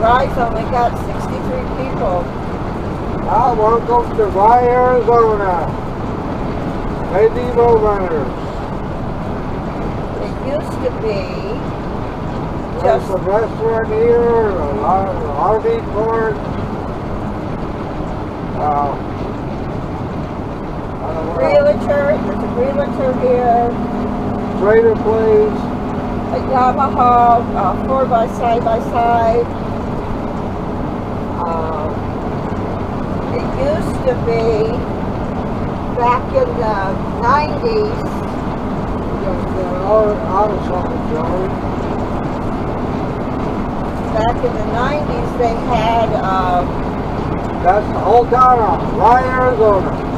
Rye's only got 63 people. Welcome to Rye, Arizona. AB Roadrunners. It used to be There's just a restaurant here, a lot of RV court. Uh, I don't know what else. realtor. There's a realtor here. Trader place. A Yamaha uh, 4 by side by side. It used to be back in the 90s. Auto, auto something, Joey. Back in the 90s, they had um, That's the whole town of Rye, Arizona.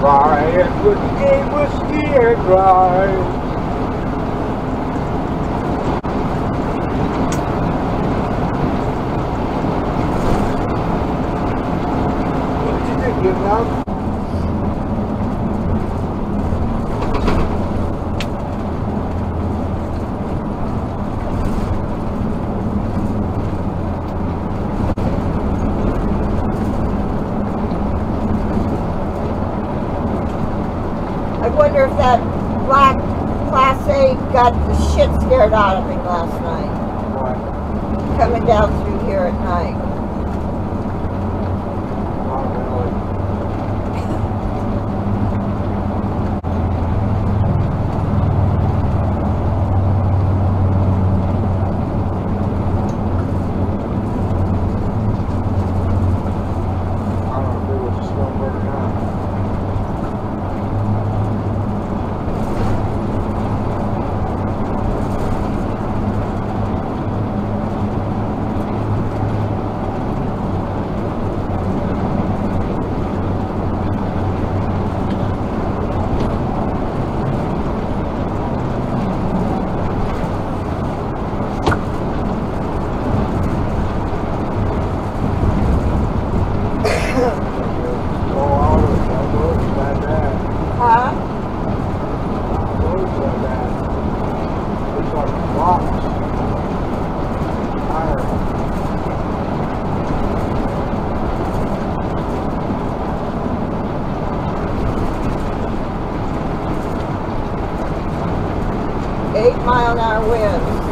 And whiskey, whiskey and rye. Wonder if that black Class A got the shit scared out of him last night, coming down through here at night. Eight mile an hour winds.